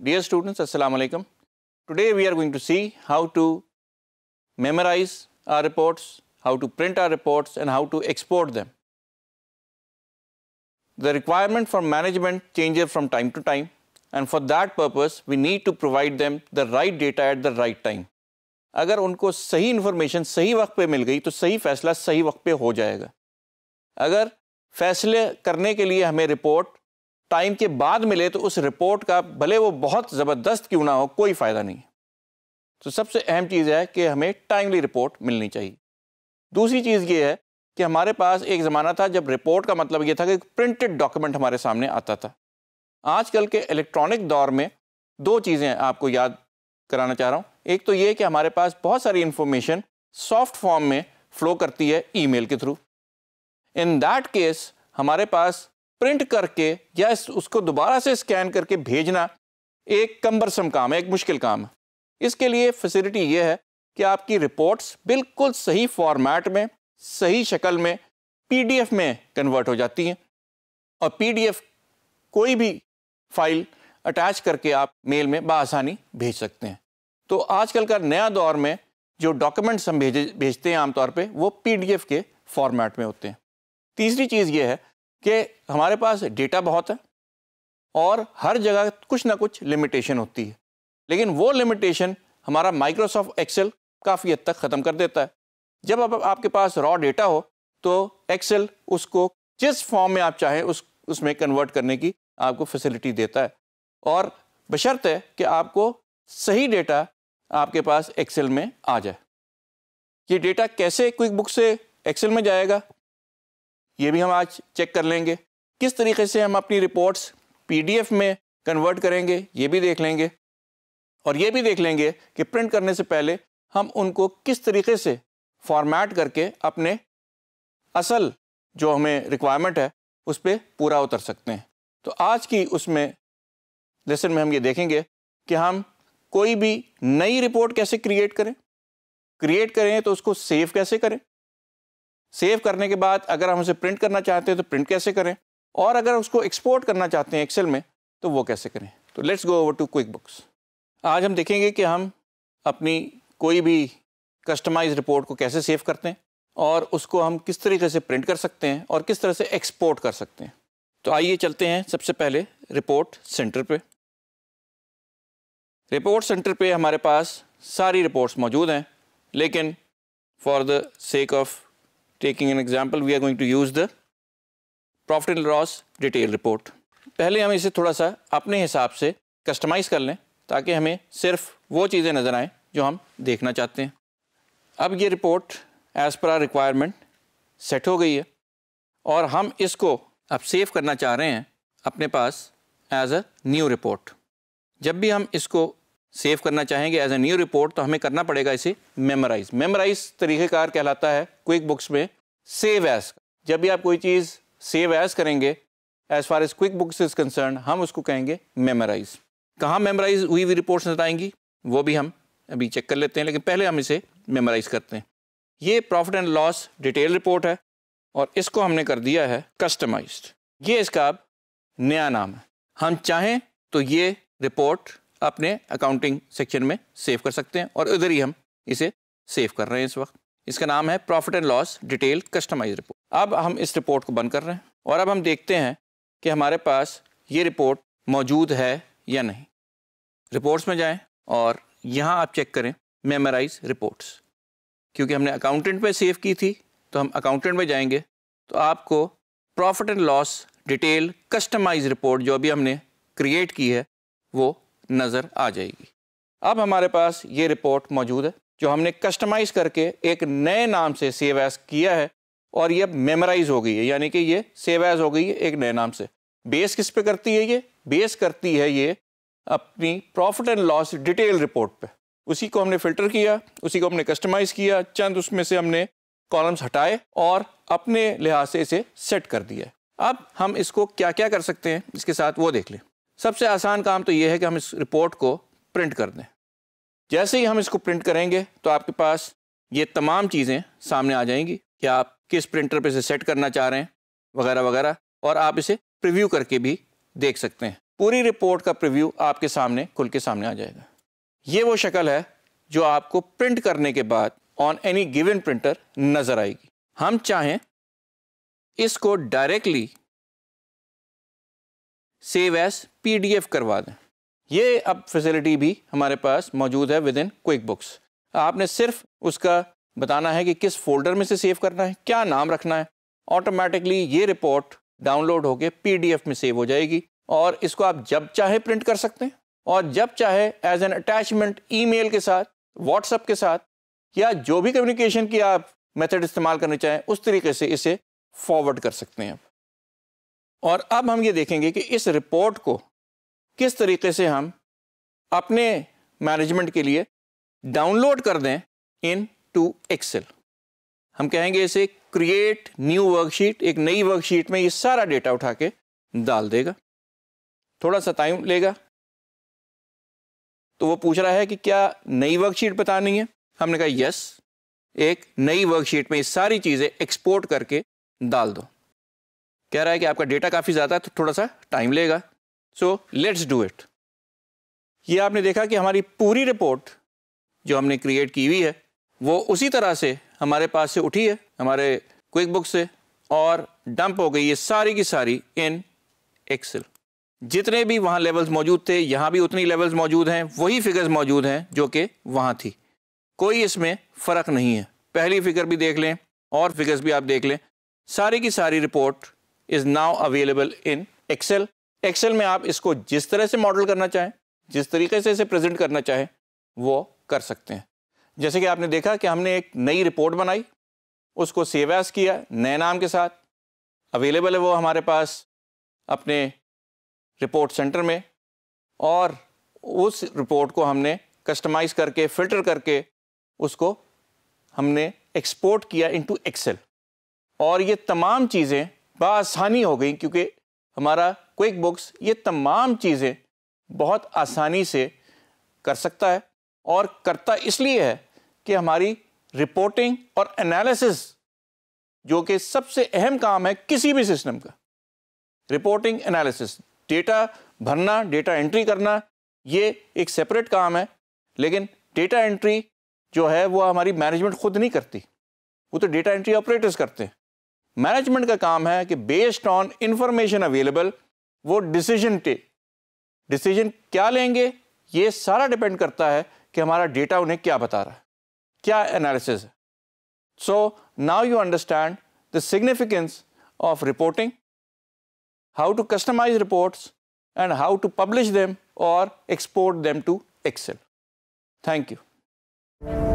Dear students, Assalamu alaikum. Today we are going to see how to memorize our reports, how to print our reports and how to export them. The requirement for management changes from time to time and for that purpose we need to provide them the right data at the right time. अगर उनको सही information सही वक्त पे मिल गई तो सही फैसला सही वक्त पे हो जाएगा अगर फैसले करने के लिए हमें रिपोर्ट टाइम के बाद मिले तो उस रिपोर्ट का भले वो बहुत ज़बरदस्त क्यों ना हो, कोई फ़ायदा नहीं। तो सबसे अहम चीज़ है कि हमें टाइमली रिपोर्ट मिलनी चाहिए। दूसरी चीज़ ये है कि हमारे पास एक ज़माना था जब रिपोर्ट का मतलब ये था कि प्रिंटेड डॉक्यूमेंट हमारे सामने आता था। आजकल के इलेक्ट्रॉनिक दौर में दो चीज़ें आपको याद कराना चाह रहा हूँ। एक तो ये कि हमारे पास बहुत सारी इंफॉर्मेशन सॉफ्ट फॉर्म में फ्लो करती है ईमेल के थ्रू इन दैट केस हमारे पास प्रिंट करके या इस, उसको दोबारा से स्कैन करके भेजना एक कम्बरसम काम है, एक मुश्किल काम है। इसके लिए फैसिलिटी ये है कि आपकी रिपोर्ट्स बिल्कुल सही फॉर्मेट में, सही शक्ल में पीडीएफ में कन्वर्ट हो जाती हैं। और पीडीएफ कोई भी फ़ाइल अटैच करके आप मेल में बसानी भेज सकते हैं। तो आजकल का नया दौर में जो डॉक्यूमेंट्स हम भेजे, भेजते हैं आमतौर पे, वो पीडीएफ के फॉर्मेट में होते हैं। तीसरी चीज़ ये है कि हमारे पास डेटा बहुत है और हर जगह कुछ ना कुछ लिमिटेशन होती है। लेकिन वो लिमिटेशन हमारा माइक्रोसॉफ्ट एक्सेल काफ़ी हद तक ख़त्म कर देता है। जब अब आपके पास रॉ डेटा हो तो एक्सेल उसको जिस फॉर्म में आप चाहें, उस, उसमें कन्वर्ट करने की आपको फैसिलिटी देता है। और बशर्त है कि आपको सही डेटा आपके पास एक्सेल में आ जाए। ये डेटा कैसे क्विक बुक से एक्सेल में जाएगा? ये भी हम आज चेक कर लेंगे। किस तरीके से हम अपनी रिपोर्ट्स पीडीएफ में कन्वर्ट करेंगे, ये भी देख लेंगे। और ये भी देख लेंगे कि प्रिंट करने से पहले हम उनको किस तरीके से फॉर्मेट करके अपने असल जो हमें रिक्वायरमेंट है, उस पर पूरा उतर सकते हैं। तो आज की उसमें लेसन में हम ये देखेंगे कि हम कोई भी नई रिपोर्ट कैसे क्रिएट करें। क्रिएट करें तो उसको सेव कैसे करें? सेव करने के बाद अगर हम उसे प्रिंट करना चाहते हैं तो प्रिंट कैसे करें? और अगर उसको एक्सपोर्ट करना चाहते हैं एक्सेल में तो वो कैसे करें? तो let's go over to QuickBooks आज हम देखेंगे कि हम अपनी कोई भी कस्टमाइज रिपोर्ट को कैसे सेव करते हैं और उसको हम किस तरीके से प्रिंट कर सकते हैं और किस तरह से एक्सपोर्ट कर सकते हैं। तो आइए चलते हैं सबसे पहले रिपोर्ट सेंटर पे। रिपोर्ट सेंटर पे हमारे पास सारी रिपोर्ट्स मौजूद हैं, लेकिन for the sake of taking an example we are going to use the profit and loss detail report पहले हम इसे थोड़ा सा अपने हिसाब से कस्टमाइज़ कर लें, ताकि हमें सिर्फ़ वो चीज़ें नज़र आएँ जो हम देखना चाहते हैं। अब ये report as per requirement set हो गई है, और हम इसको अब सेव करना चाह रहे हैं अपने पास एज अ न्यू रिपोर्ट जब भी हम इसको सेव करना चाहेंगे एज ए न्यू रिपोर्ट तो हमें करना पड़ेगा इसे मेमोराइज मेमोराइज तरीक़ेकार कहलाता है क्विक बुक्स में सेव एज जब भी आप कोई चीज़ सेव एज करेंगे as far as QuickBooks is concern हम उसको कहेंगे मेमोराइज कहाँ मेमोराइज हुई हुई रिपोर्ट्स आएँगी? वो भी हम अभी चेक कर लेते हैं, लेकिन पहले हम इसे मेमोराइज करते हैं। ये profit and loss detail report है और इसको हमने कर दिया है कस्टमाइज्ड ये इसका अब नया नाम है। हम चाहें तो ये रिपोर्ट अपने अकाउंटिंग सेक्शन में सेव कर सकते हैं और इधर ही हम इसे सेव कर रहे हैं इस वक्त। इसका नाम है profit and loss detail customize report अब हम इस रिपोर्ट को बंद कर रहे हैं और अब हम देखते हैं कि हमारे पास ये रिपोर्ट मौजूद है या नहीं। रिपोर्ट्स में जाएँ और यहाँ आप चेक करें मेमोराइज रिपोर्ट्स क्योंकि हमने अकाउंटेंट में सेव की थी तो हम अकाउंटेंट में जाएँगे तो आपको profit and loss detail customize report जो अभी हमने क्रिएट की है, वो नज़र आ जाएगी। अब हमारे पास ये रिपोर्ट मौजूद है, जो हमने कस्टमाइज़ करके एक नए नाम से सेव एज किया है, और ये मेमोराइज हो गई है, यानी कि ये सेव एज हो गई है एक नए नाम से। बेस किस पे करती है ये? बेस करती है ये अपनी profit and loss detail report पे। उसी को हमने फ़िल्टर किया, उसी को हमने कस्टमाइज़ किया, चंद उसमें से हमने कॉलम्स हटाए और अपने लिहाज से इसे सेट कर दिया अब हम इसको क्या क्या कर सकते हैं? इसके साथ वो देख लें। सबसे आसान काम तो ये है कि हम इस रिपोर्ट को प्रिंट कर दें। जैसे ही हम इसको प्रिंट करेंगे तो आपके पास ये तमाम चीज़ें सामने आ जाएँगी कि आप किस प्रिंटर पे इसे सेट करना चाह रहे हैं, वगैरह वगैरह, और आप इसे प्रिव्यू करके भी देख सकते हैं। पूरी रिपोर्ट का प्रिव्यू आपके सामने, खुल के सामने आ जाएगा। ये वो शक्ल है जो आपको प्रिंट करने के बाद ऑन एनी गिवन प्रिंटर नज़र आएगी। हम चाहें इसको डायरेक्टली सेव एज पीडीएफ करवा दें। ये अब फैसिलिटी भी हमारे पास मौजूद है विद इन क्विक बुक्स आपने सिर्फ़ उसका बताना है कि किस फोल्डर में से सेव करना है, क्या नाम रखना है। ऑटोमेटिकली ये रिपोर्ट डाउनलोड होकर पीडीएफ में सेव हो जाएगी और इसको आप जब चाहे प्रिंट कर सकते हैं और जब चाहे एज एन अटैचमेंट ईमेल के साथ व्हाट्सएप के साथ या जो भी कम्युनिकेशन की आप मेथड इस्तेमाल करना चाहें, उस तरीके से इसे फॉरवर्ड कर सकते हैं और अब हम ये देखेंगे कि इस रिपोर्ट को किस तरीके से हम अपने मैनेजमेंट के लिए डाउनलोड कर दें इन टू एक्सेल। हम कहेंगे इसे क्रिएट न्यू वर्कशीट एक नई वर्कशीट में ये सारा डेटा उठा के डाल देगा। थोड़ा सा टाइम लेगा। तो वो पूछ रहा है कि क्या नई वर्कशीट बतानी है? हमने कहा यस एक नई वर्कशीट में ये सारी चीज़ें एक्सपोर्ट करके डाल दो। कह रहा है कि आपका डेटा काफ़ी ज़्यादा है तो थोड़ा सा टाइम लेगा। सो लेट्स डू इट ये आपने देखा कि हमारी पूरी रिपोर्ट जो हमने क्रिएट की हुई है, वो उसी तरह से हमारे पास से उठी है, हमारे क्विक बुक से, और डंप हो गई ये सारी की सारी इन एक्सेल जितने भी वहाँ लेवल्स मौजूद थे, यहाँ भी उतनी लेवल्स मौजूद हैं, वही फिगर्स मौजूद हैं, जो कि वहाँ थी। कोई इसमें फ़र्क नहीं है। पहली फिगर भी देख लें, और फिगर्स भी आप देख लें। सारी की सारी report is now available in Excel Excel में आप इसको जिस तरह से मॉडल करना चाहें, जिस तरीके से इसे प्रेजेंट करना चाहें, वो कर सकते हैं। जैसे कि आपने देखा कि हमने एक नई रिपोर्ट बनाई, उसको सेव एस किया, नए नाम के साथ। अवेलेबल है वो हमारे पास अपने रिपोर्ट सेंटर में और उस रिपोर्ट को हमने कस्टमाइज़ करके फ़िल्टर करके उसको हमने एक्सपोर्ट किया इनटू एक्सेल और ये तमाम चीज़ें बसानी हो गई क्योंकि हमारा क्विक बुक्स ये तमाम चीज़ें बहुत आसानी से कर सकता है और करता इसलिए है कि हमारी रिपोर्टिंग और एनालिसिस जो कि सबसे अहम काम है किसी भी सिस्टम का। रिपोर्टिंग एनालिसिस डेटा भरना डेटा एंट्री करना, ये एक सेपरेट काम है, लेकिन डेटा एंट्री जो है वो हमारी मैनेजमेंट खुद नहीं करती। वो तो डेटा एंट्री ऑपरेटर्स करते हैं। मैनेजमेंट का काम है कि बेस्ड ऑन इंफॉर्मेशन अवेलेबल वो डिसीज़न टे डिसीज़न क्या लेंगे? ये सारा डिपेंड करता है कि हमारा डेटा उन्हें क्या बता रहा है। क्या एनालिसिस है? So now you understand the significance of reporting how to customize reports and how to publish them और export them to Excel thank you